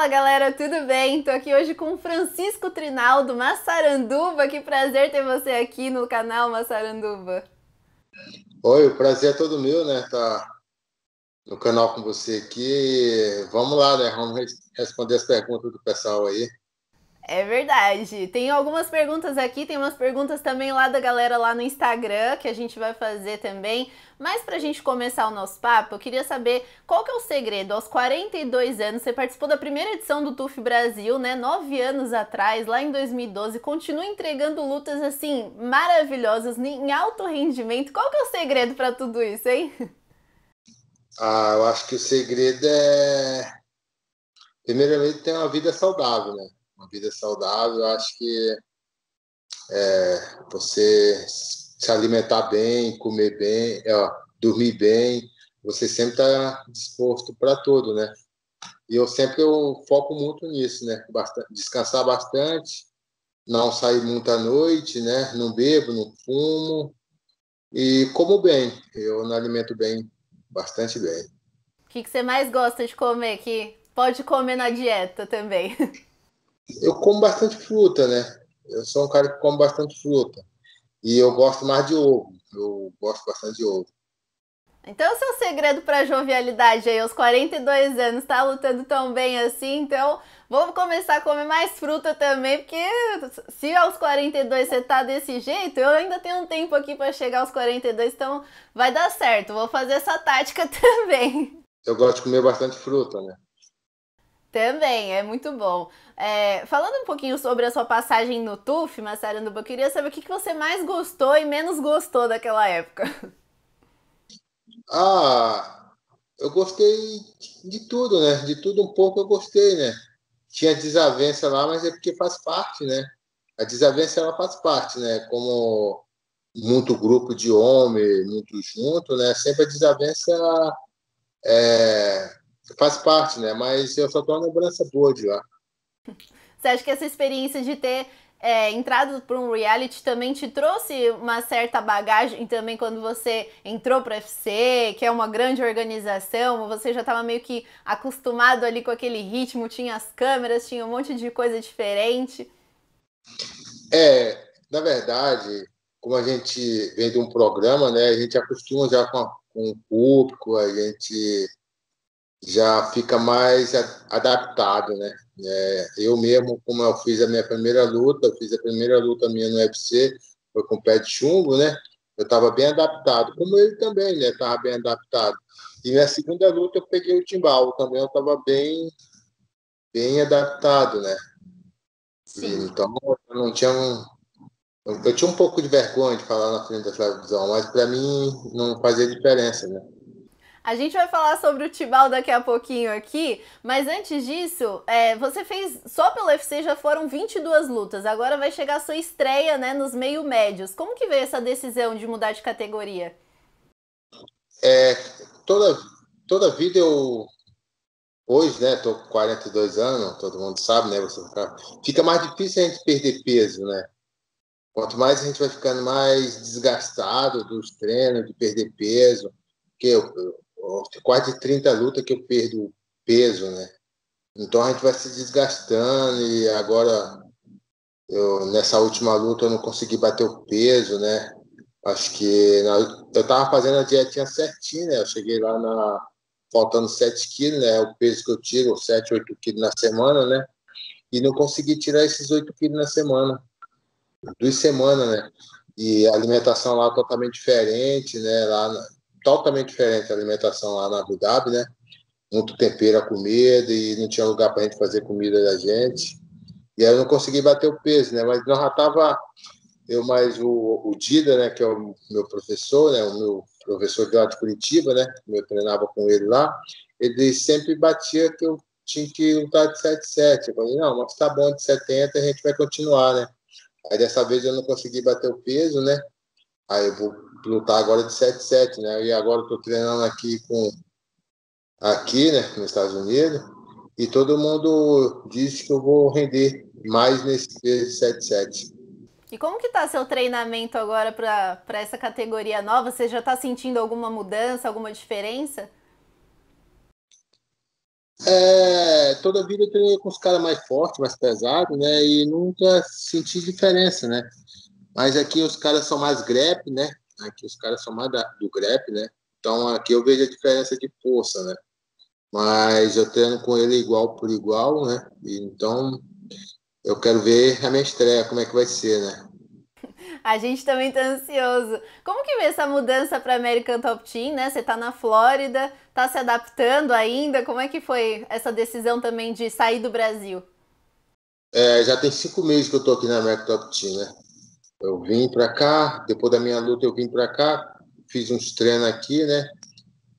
Fala galera, tudo bem? Tô aqui hoje com Francisco Trinaldo Massaranduba. Que prazer ter você aqui no canal Massaranduba. Oi, o prazer é todo meu, né? Tá no canal com você aqui. Vamos lá, né? Vamos responder as perguntas do pessoal aí. É verdade. Tem algumas perguntas aqui, tem umas perguntas também lá da galera lá no Instagram que a gente vai fazer também. Mas para a gente começar o nosso papo, eu queria saber qual que é o segredo. Aos 42 anos, você participou da primeira edição do TUF Brasil, né? Nove anos atrás, lá em 2012. Continua entregando lutas assim maravilhosas em alto rendimento. Qual que é o segredo para tudo isso, hein? Ah, eu acho que o segredo é primeiramente ter uma vida saudável, né? Uma vida saudável, acho que é, você se alimentar bem, comer bem, é, dormir bem, você sempre está disposto para tudo, né? E eu sempre eu foco muito nisso, né? Bastante, descansar bastante, não sair muito à noite, né? Não bebo, não fumo e como bem. Eu não alimento bem, bastante bem. O que, que você mais gosta de comer que pode comer na dieta também? Eu como bastante fruta, né? Eu sou um cara que come bastante fruta. E eu gosto mais de ovo. Eu gosto bastante de ovo. Então, o seu segredo para jovialidade aí, aos 42 anos, tá lutando tão bem assim, então vamos começar a comer mais fruta também, porque se aos 42 você tá desse jeito, eu ainda tenho um tempo aqui para chegar aos 42, então vai dar certo. Vou fazer essa tática também. Eu gosto de comer bastante fruta, né? Também, é muito bom. É, falando um pouquinho sobre a sua passagem no TUF, Massaranduba, eu queria saber o que, que você mais gostou e menos gostou daquela época. Ah, eu gostei de tudo, né? De tudo um pouco eu gostei, né? Tinha desavença lá, mas é porque faz parte, né? A desavença ela faz parte, né? Como muito grupo de homem, muito junto, né? Sempre a desavença é, faz parte, né? Mas eu só tenho uma lembrança boa de lá. Você acha que essa experiência de ter é, entrado para um reality também te trouxe uma certa bagagem também quando você entrou para o UFC, que é uma grande organização, você já estava meio que acostumado ali com aquele ritmo, tinha as câmeras, tinha um monte de coisa diferente? É, na verdade, como a gente vem de um programa, né, a gente acostuma já com, com o público, a gente já fica mais adaptado, né? É, eu mesmo, como eu fiz a minha primeira luta, eu fiz a primeira luta minha no UFC, foi com o pé de chumbo, né? Eu estava bem adaptado, como ele também, né? Estava bem adaptado. E minha segunda luta eu peguei o timbal, também eu estava bem, bem adaptado, né? Sim. Então eu não tinha um, eu tinha um pouco de vergonha de falar na frente da televisão, mas para mim não fazia diferença, né? A gente vai falar sobre o Tibal daqui a pouquinho aqui, mas antes disso, é, você fez, só pelo UFC já foram 22 lutas, agora vai chegar a sua estreia né, nos meio médios. Como que veio essa decisão de mudar de categoria? É, toda, toda vida eu, hoje, né, tô com 42 anos, todo mundo sabe, né, você fica, fica mais difícil a gente perder peso, né? Quanto mais a gente vai ficando mais desgastado dos treinos, de perder peso, porque eu, quase 30 lutas que eu perdo peso, né? Então a gente vai se desgastando e agora eu, nessa última luta eu não consegui bater o peso, né? Acho que na, eu tava fazendo a dietinha certinha, né? Eu cheguei lá na faltando 7 quilos, né? O peso que eu tiro, 7, 8 quilos na semana, né? E não consegui tirar esses 8 quilos na semana. Duas semanas, né? E a alimentação lá totalmente diferente, né? Lá totalmente diferente a alimentação lá na Abu Dhabi, né? Muito tempero a comida e não tinha lugar para a gente fazer comida da gente. E aí eu não consegui bater o peso, né? Mas nós já tava eu mais o, o Dida, né? Que é o meu professor, né? O meu professor de lá de Curitiba, né? Eu treinava com ele lá. Ele sempre batia que eu tinha que lutar de 7,7. Eu falei, não, mas tá bom de 70, a gente vai continuar, né? Aí dessa vez eu não consegui bater o peso, né? Aí eu vou lutar agora de 7-7, né? E agora estou treinando aqui com aqui, né, nos Estados Unidos, e todo mundo diz que eu vou render mais nesse peso 7-7. E como que tá seu treinamento agora para essa categoria nova? Você já está sentindo alguma mudança, alguma diferença? É, toda vida eu treinei com os caras mais fortes, mais pesados, né? E nunca senti diferença, né? Mas aqui os caras são mais grep, né? Aqui os caras são mais da, do grep, né? Então aqui eu vejo a diferença de força, né? Mas eu treino com ele igual por igual, né? E, então eu quero ver a minha estreia, como é que vai ser, né? A gente também tá ansioso. Como que vê essa mudança para American Top Team, né? Você tá na Flórida, tá se adaptando ainda? Como é que foi essa decisão também de sair do Brasil? É, já tem cinco meses que eu tô aqui na American Top Team, né? Eu vim para cá, depois da minha luta eu vim para cá, fiz uns treinos aqui, né?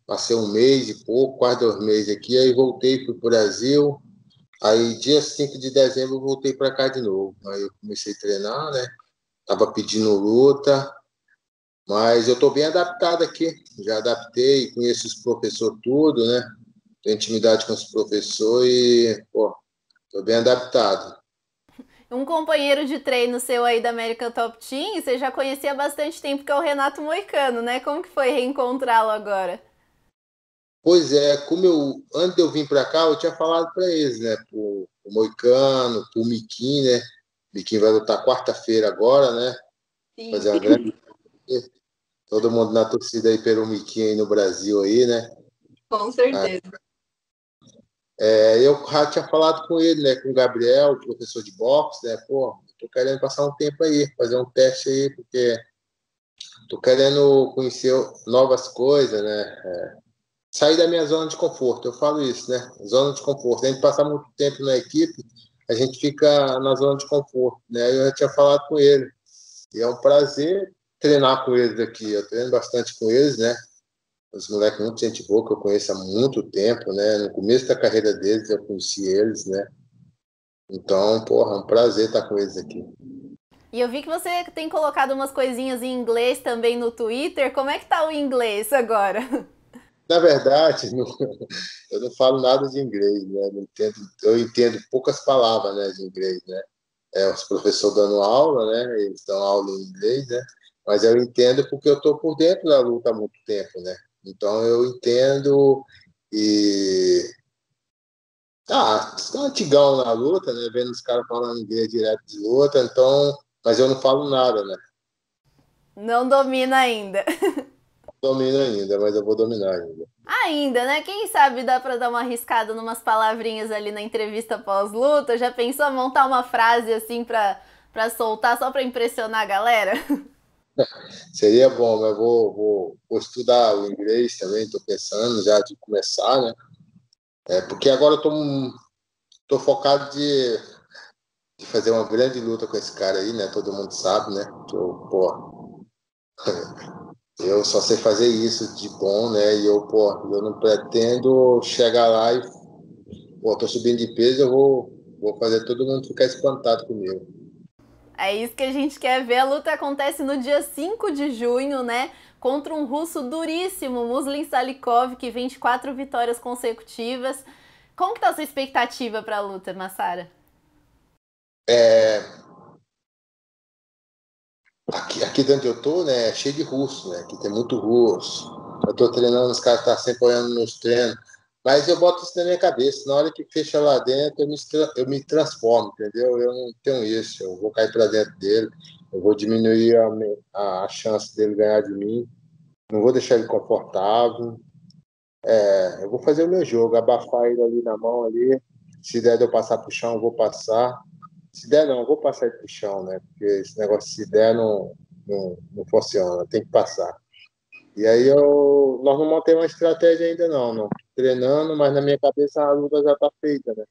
Passei um mês e pouco, quase dois meses aqui, aí voltei para o Brasil. Aí, dia 5 de dezembro, eu voltei para cá de novo. Aí eu comecei a treinar, né? Tava pedindo luta, mas eu estou bem adaptado aqui. Já adaptei, conheço os professores tudo, né? Tenho intimidade com os professores e, pô, tô bem adaptado. Um companheiro de treino seu aí da American Top Team, você já conhecia há bastante tempo, que é o Renato Moicano, né? Como que foi reencontrá-lo agora? Pois é, como eu, antes de eu vir para cá, eu tinha falado para eles, né? Pro, pro Moicano, pro Miquim, né? Miquim vai lutar quarta-feira agora, né? Sim. Fazer uma grande. Todo mundo na torcida aí pelo Miquim aí no Brasil aí, né? Com certeza. É, eu já tinha falado com ele, né? Com o Gabriel, professor de boxe, né? Pô, tô querendo passar um tempo aí, fazer um teste aí, porque tô querendo conhecer novas coisas, né? É, sair da minha zona de conforto, eu falo isso, né? Zona de conforto. A gente passar muito tempo na equipe, a gente fica na zona de conforto, né? Eu já tinha falado com ele. E é um prazer treinar com eles aqui. Eu treino bastante com eles, né? Os moleques muito gente boa, que eu conheço há muito tempo, né? No começo da carreira deles, eu conheci eles, né? Então, porra, é um prazer estar com eles aqui. E eu vi que você tem colocado umas coisinhas em inglês também no Twitter. Como é que tá o inglês agora? Na verdade, não, eu não falo nada de inglês, né? Não entendo, eu entendo poucas palavras né, de inglês, né? É, os professores dando aula, né? Eles dão aula em inglês, né? Mas eu entendo porque eu estou por dentro da luta há muito tempo, né? Então eu entendo e. Ah, estou antigão na luta, né? Vendo os caras falando inglês direto de luta, então. Mas eu não falo nada, né? Não domina ainda. Domino ainda, mas eu vou dominar ainda. Ainda, né? Quem sabe dá pra dar uma arriscada numas palavrinhas ali na entrevista pós-luta? Já pensou montar uma frase assim pra, pra soltar só pra impressionar a galera? Seria bom, mas vou, vou, vou estudar o inglês também, estou pensando já de começar, né? É, porque agora eu tô, tô focado de, de fazer uma grande luta com esse cara aí, né? Todo mundo sabe, né? Eu, pô, eu só sei fazer isso de bom, né? E eu, pô, eu não pretendo chegar lá e, pô, tô subindo de peso, eu vou, vou fazer todo mundo ficar espantado comigo. É isso que a gente quer ver. A luta acontece no dia 5 de junho, né? Contra um russo duríssimo, Muslin Salikov, que vem de quatro vitórias consecutivas. Como que tá a sua expectativa para a luta, Massara? É... Aqui, aqui de onde eu tô, né, é cheio de russo, né? Aqui tem muito russo. Eu tô treinando, os caras estão tá sempre olhando nos treinos. Mas eu boto isso na minha cabeça. Na hora que fecha lá dentro, eu me, eu me transformo, entendeu? Eu não tenho isso. Eu vou cair para dentro dele. Eu vou diminuir a, a chance dele ganhar de mim. Não vou deixar ele confortável. É, eu vou fazer o meu jogo, abafar ele ali na mão ali. Se der de eu passar para o chão, eu vou passar. Se der, não, eu vou passar ele para o chão, né? Porque esse negócio, se der, não, não, não funciona. Tem que passar. E aí eu, nós não montemos uma estratégia ainda não, não. Treinando, mas na minha cabeça a luta já está feita, né?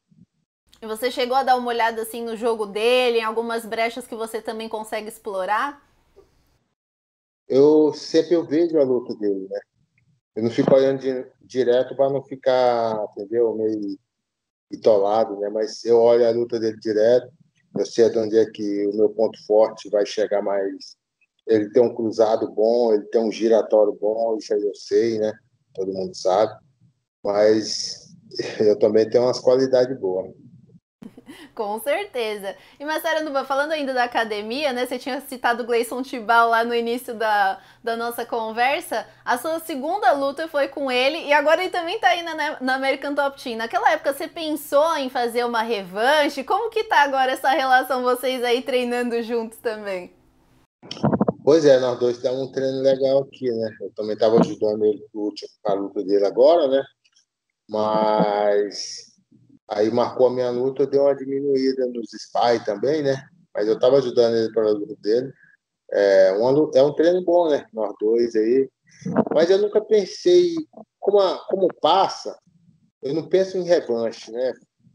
E você chegou a dar uma olhada assim no jogo dele, em algumas brechas que você também consegue explorar? Eu sempre eu vejo a luta dele, né? Eu não fico olhando direto para não ficar, entendeu, meio bitolado, né? Mas eu olho a luta dele direto, eu sei de onde é que o meu ponto forte vai chegar mais ele tem um cruzado bom, ele tem um giratório bom, isso aí eu sei, né? Todo mundo sabe. Mas eu também tenho umas qualidades boas. Com certeza. E Massaranduba, falando ainda da academia, né? Você tinha citado o Gleison Tibal lá no início da, da nossa conversa. A sua segunda luta foi com ele e agora ele também tá aí na, na American Top Team. Naquela época você pensou em fazer uma revanche? Como que tá agora essa relação vocês aí treinando juntos também? Pois é, nós dois damos um treino legal aqui, né? Eu também estava ajudando ele com a luta dele agora, né? Mas Aí marcou a minha luta, deu uma diminuída nos SPY também, né? Mas eu estava ajudando ele para a luta dele. É, uma, é um treino bom, né? Nós dois aí. Mas eu nunca pensei, como, a, como passa, eu não penso em revanche, né?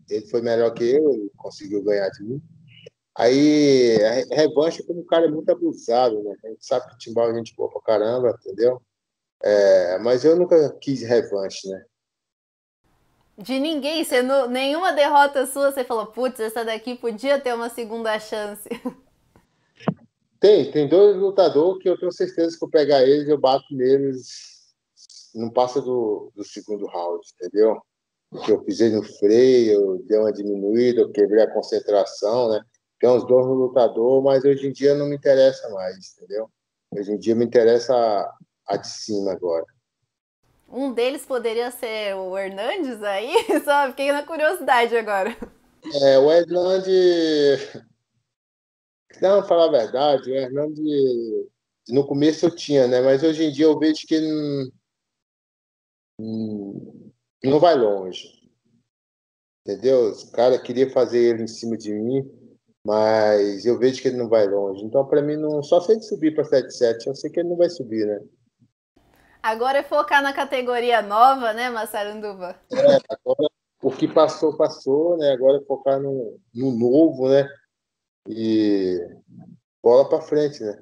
Ele foi melhor que eu, ele conseguiu ganhar de mim. Aí, revanche, como o cara é muito abusado, né? A gente sabe que Timbal a gente boa pra caramba, entendeu? É, mas eu nunca quis revanche, né? De ninguém, você não, nenhuma derrota sua, você falou, putz, essa daqui podia ter uma segunda chance. Tem, tem dois lutadores que eu tenho certeza que eu pegar eles, eu bato neles, não passa do, do segundo round, entendeu? Porque eu pisei no freio, eu dei uma diminuída, eu quebrei a concentração, né? Tem uns dois no lutador, mas hoje em dia não me interessa mais, entendeu? Hoje em dia me interessa a, a de cima agora. Um deles poderia ser o Hernandes aí? Só fiquei na curiosidade agora. É, o Hernandes. Não, falar a verdade, o Hernandes. No começo eu tinha, né? Mas hoje em dia eu vejo que ele não, não vai longe. Entendeu? O cara queria fazer ele em cima de mim, mas eu vejo que ele não vai longe. Então, para mim, não, só se ele subir para 7-7, eu sei que ele não vai subir, né? Agora é focar na categoria nova, né, Massaranduba? É, agora o que passou, passou, né? Agora é focar no, no novo, né? E bola para frente, né?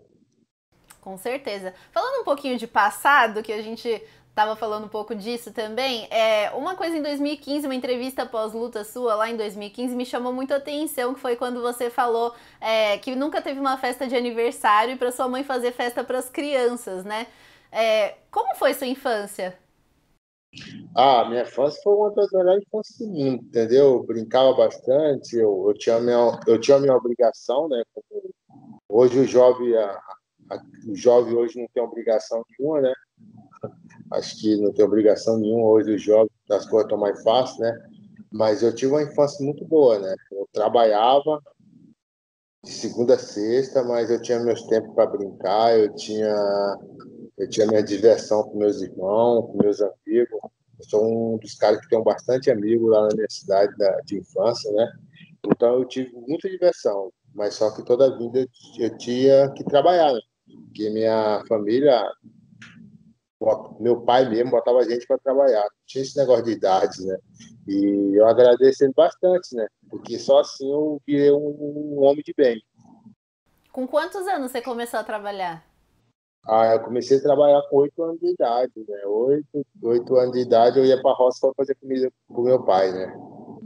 Com certeza. Falando um pouquinho de passado, que a gente estava falando um pouco disso também. É, uma coisa em 2015, uma entrevista pós-luta sua lá em 2015 me chamou muito a atenção, que foi quando você falou é, que nunca teve uma festa de aniversário para sua mãe fazer festa para as crianças, né? É, como foi sua infância? Ah, minha infância foi uma das melhores infâncias do mundo, entendeu? Eu brincava bastante, eu, eu, tinha, minha, eu tinha minha obrigação, né? Hoje o jovem, a, a, o jovem hoje não tem obrigação nenhuma, né? Acho que não tem obrigação nenhuma hoje o jovem, as coisas estão mais fáceis, né? Mas eu tive uma infância muito boa, né? Eu trabalhava de segunda a sexta, mas eu tinha meus tempos para brincar, eu tinha eu tinha minha diversão com meus irmãos, com meus amigos. Eu sou um dos caras que tem bastante amigos lá na minha cidade da, de infância, né? Então eu tive muita diversão, mas só que toda a vida eu tinha que trabalhar, né? Porque minha família, meu pai mesmo botava a gente para trabalhar. Tinha esse negócio de idade, né? E eu agradeço ele bastante, né? Porque só assim eu virei um, um homem de bem. Com quantos anos você começou a trabalhar? Ah, eu comecei a trabalhar com oito anos de idade, né? Oito, oito anos de idade eu ia para a roça para fazer comida com meu pai, né?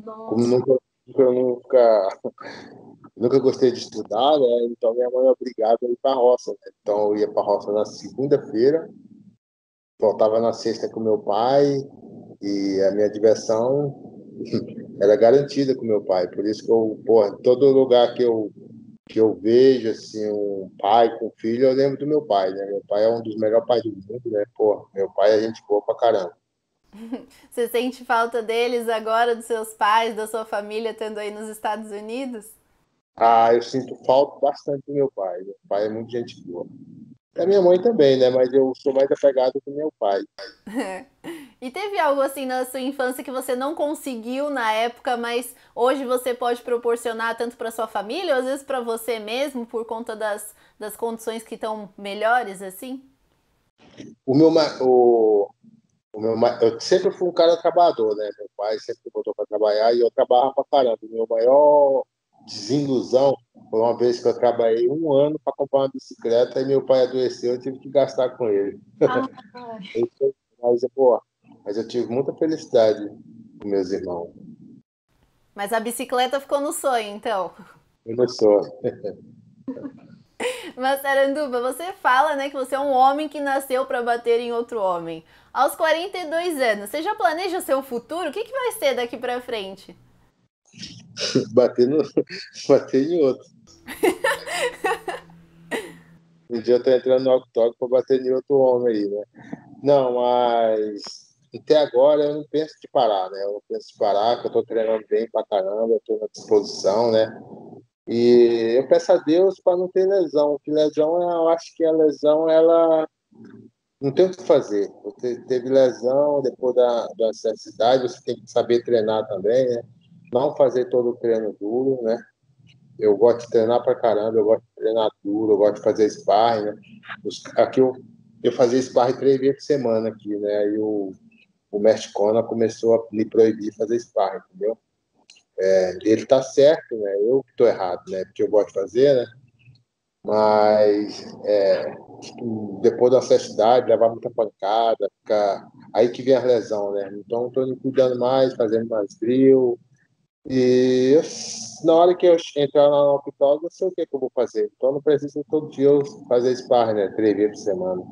Nossa. Como nunca, eu nunca, nunca gostei de estudar, né? Então minha mãe é obrigada a ir para a roça, né? Então eu ia para a roça na segunda-feira, voltava na sexta com meu pai e a minha diversão era garantida com meu pai. Por isso que eu, porra, todo lugar que eu que eu vejo assim um pai com filho, eu lembro do meu pai, né? Meu pai é um dos melhores pais do mundo, né? Pô, meu pai é gente boa pra caramba. Você sente falta deles agora, dos seus pais, da sua família, estando aí nos Estados Unidos? Ah, eu sinto falta bastante do meu pai. Meu pai é muito gente boa. A minha mãe também, né? Mas eu sou mais apegado com meu pai. E teve algo assim na sua infância que você não conseguiu na época, mas hoje você pode proporcionar tanto para sua família, ou às vezes para você mesmo, por conta das, das condições que estão melhores, assim? O meu, o, o meu, eu sempre fui um cara trabalhador, né? Meu pai sempre botou para trabalhar e eu trabalhava para caramba. O meu maior desilusão foi uma vez que eu trabalhei um ano para comprar uma bicicleta e meu pai adoeceu, eu tive que gastar com ele. Ah, mas, pô, mas eu tive muita felicidade com meus irmãos. Mas a bicicleta ficou no sonho, então? No sonho. Mas, Saranduba, você fala né, que você é um homem que nasceu para bater em outro homem. Aos 42 anos, você já planeja o seu futuro? O que, que vai ser daqui para frente? bater, no, bater em outro. um dia eu tô entrando no octógono para bater em outro homem aí, né? Não, mas até agora eu não penso de parar, né? Eu não penso de parar, que eu tô treinando bem pra caramba, eu tô na disposição, né? E eu peço a Deus para não ter lesão, que lesão, eu acho que a lesão, ela não tem o que fazer. Você teve lesão depois da, da necessidade, você tem que saber treinar também, né? Não fazer todo o treino duro, né? Eu gosto de treinar pra caramba, eu gosto de treinar duro, eu gosto de fazer sparring, né? Aqui eu, eu fazia sparring três vezes por semana aqui, né? Aí o, o mestre Kona começou a me proibir fazer sparring, entendeu? É, ele tá certo, né? Eu que tô errado, né? Porque eu gosto de fazer, né? Mas é, depois da certa idade, levar muita pancada, ficar... aí que vem a lesão, né? Então, estou me cuidando mais, fazendo mais drill. E eu, na hora que eu entrar na octógono, eu sei o que, que, eu vou fazer. Então, não preciso todo dia fazer sparring, né? Três vezes por semana.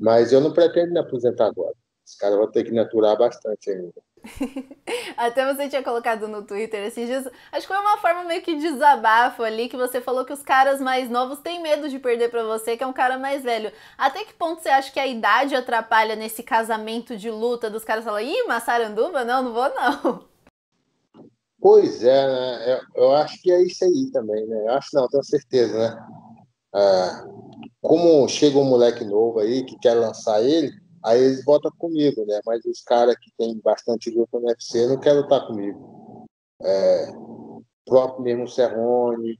Mas eu não pretendo me aposentar agora. Os caras vão ter que me aturar bastante ainda. Até você tinha colocado no Twitter esses dias. Acho que foi uma forma meio que desabafo ali, que você falou que os caras mais novos têm medo de perder para você, que é um cara mais velho. Até que ponto você acha que a idade atrapalha nesse casamento de luta dos caras falam, ih, Massaranduba? Não, não vou não. Pois é, né? Eu, eu, acho que é isso aí também, né? Eu acho não, tenho certeza, né? É, como chega um moleque novo aí que quer lançar ele, Aí eles botam comigo, né? Mas os caras que tem bastante luta no UFC não querem lutar comigo. É, o próprio mesmo Serrone,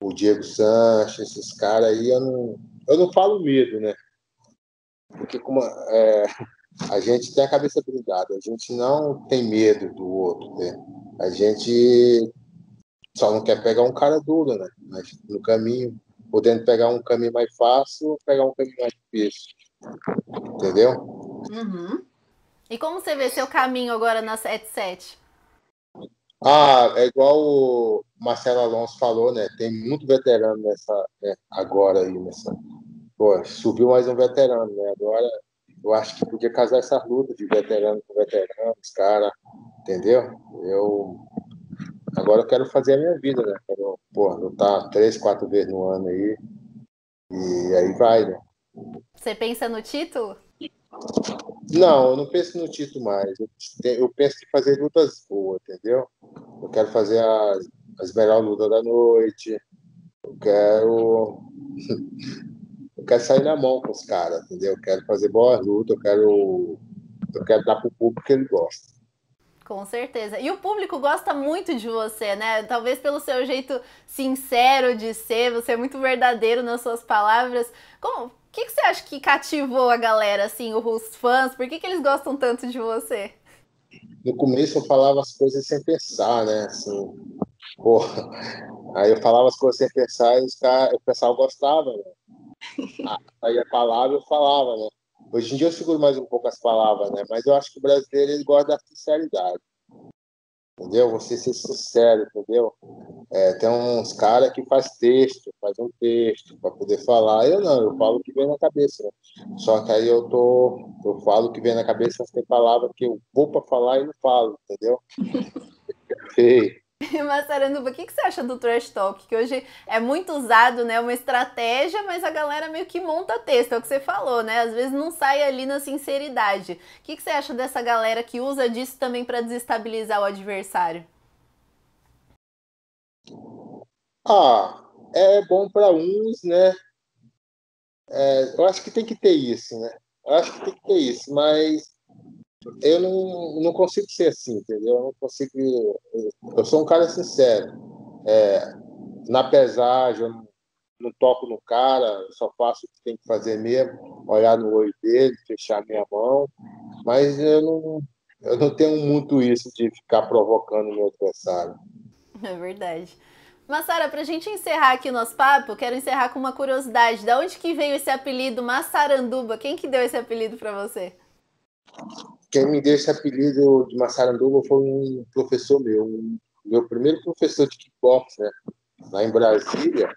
o Diego Sanches, esses caras aí, eu não, eu não falo medo, né? Porque como é, a gente tem a cabeça blindada, a gente não tem medo do outro, né? A gente só não quer pegar um cara duro, né? Mas no caminho, podendo pegar um caminho mais fácil pegar um caminho mais difícil. Entendeu? Uhum. E como você vê seu caminho agora na 77? Ah, é igual o Marcelo Alonso falou, né? Tem muito veterano nessa né? agora aí nessa. Pô, subiu mais um veterano, né? Agora eu acho que podia casar essa luta de veterano com veterano, os caras, entendeu? Eu agora eu quero fazer a minha vida, né? Quero, pô, lutar três, quatro vezes no ano aí. E aí vai, né? Você pensa no título? Não, eu não penso no título mais. Eu, penso em fazer lutas boas, entendeu? Eu quero fazer as, as melhores lutas da noite. Eu quero. Eu quero sair na mão com os caras, entendeu? Eu quero fazer boas lutas, eu quero. Eu quero dar pro público que ele gosta. Com certeza. E o público gosta muito de você, né? Talvez pelo seu jeito sincero de ser, você é muito verdadeiro nas suas palavras. Como, o que, que, você acha que cativou a galera, assim, os fãs? Por que, que eles gostam tanto de você? No começo eu falava as coisas sem pensar, né? Assim, porra. Aí eu falava as coisas sem pensar e os cara, o pessoal gostava, né? Aí a palavra eu falava, né? Hoje em dia eu seguro mais um pouco as palavras, né? Mas eu acho que o brasileiro ele gosta da sinceridade entendeu? Você ser sincero, entendeu? É, tem uns caras que faz texto, faz um texto para poder falar. Eu não, eu falo o que vem na cabeça. Só que aí eu tô, eu falo o que vem na cabeça, mas tem palavra que eu vou para falar e não falo, entendeu? Feio. Massaranduba, o que, que você acha do trash talk? Que hoje é muito usado, né? Uma estratégia, mas a galera meio que monta texto, é o que você falou, né? Às vezes não sai ali na sinceridade. O que, que você acha dessa galera que usa disso também para desestabilizar o adversário? Ah, é bom para uns, né? É, eu acho que tem que ter isso, né? Eu acho que tem que ter isso, mas eu não, não consigo ser assim, entendeu? Eu não consigo. Eu sou um cara sincero. É, na pesagem, eu não, não, toco no cara, eu só faço o que tem que fazer mesmo, olhar no olho dele, fechar minha mão. Mas eu não, eu não tenho muito isso de ficar provocando o meu adversário. É verdade. Massara, para a gente encerrar aqui o nosso papo, quero encerrar com uma curiosidade. Da onde que veio esse apelido Massaranduba? Quem que deu esse apelido para você? Quem me deu esse apelido de Massaranduba foi um professor meu, um, meu primeiro professor de kickbox, né? Lá em Brasília,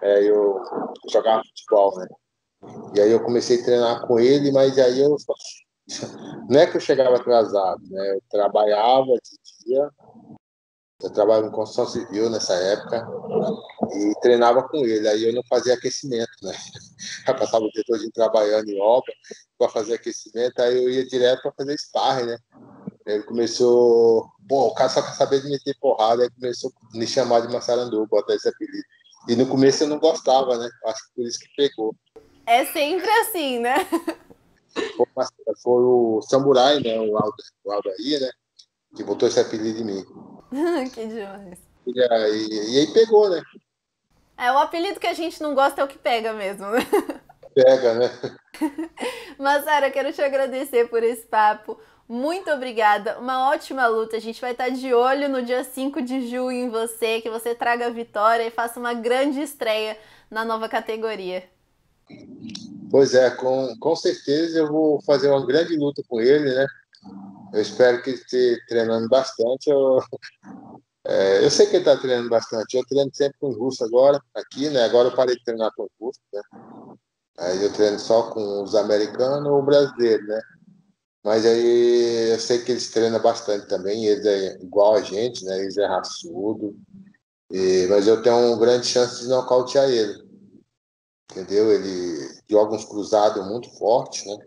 é, eu jogava futebol, né? E aí eu comecei a treinar com ele, mas aí eu não é que eu chegava atrasado, né? Eu trabalhava de dia Eu trabalhava em construção civil nessa época e treinava com ele. Aí eu não fazia aquecimento, né? Eu passava o dia todo trabalhando em obra para fazer aquecimento, aí eu ia direto para fazer sparring, né? Ele começou. Pô, o cara só quer saber de meter porrada, aí começou a me chamar de Massarandu, botar esse apelido. E no começo eu não gostava, né? Acho que por isso que pegou. É sempre assim, né? Foi o Samurai, né? O aí, né? Que botou esse apelido em mim. que demais. E aí, e aí pegou, né? É, o apelido que a gente não gosta é o que pega mesmo, né? Pega, né? Mas, Sara, quero te agradecer por esse papo. Muito obrigada, uma ótima luta. A gente vai estar de olho no dia 5 de julho em você, que você traga a vitória e faça uma grande estreia na nova categoria. Pois é, com, com certeza eu vou fazer uma grande luta com ele, né? Eu espero que esteja treinando bastante. Eu, é, eu sei que ele está treinando bastante. Eu treino sempre com russo agora, aqui, né? Agora eu parei de treinar com russo, né? Aí eu treino só com os americanos ou brasileiros, né? Mas aí eu sei que eles treinam bastante também, eles é igual a gente, né? Eles é raçudo. E, mas eu tenho uma grande chance de nocautear ele. Entendeu? Ele joga uns cruzados muito fortes, né?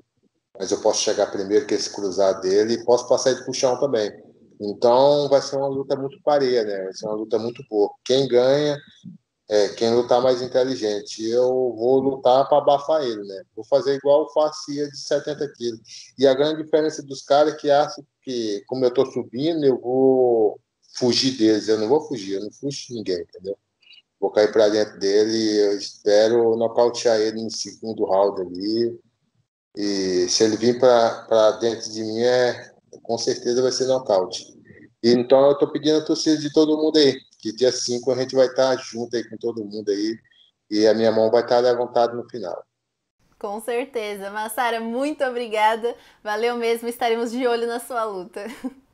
Mas eu posso chegar primeiro que esse cruzado dele e posso passar ele pro chão também. Então vai ser uma luta muito pareia, né? Vai ser uma luta muito boa. Quem ganha é, quem lutar mais inteligente. Eu vou lutar para abafar ele, né? Vou fazer igual o Facia de 70 quilos. E a grande diferença dos caras é que acham que, como eu estou subindo, eu vou fugir deles. Eu não vou fugir, eu não fujo de ninguém, entendeu? Vou cair para dentro dele eu espero nocautear ele no segundo round ali. E se ele vir para dentro de mim, é, com certeza vai ser nocaute. Então eu estou pedindo a torcida de todo mundo aí que dia 5 a gente vai estar junto aí com todo mundo aí e a minha mão vai estar levantada no final. Com certeza. Massara, muito obrigada. Valeu mesmo. Estaremos de olho na sua luta.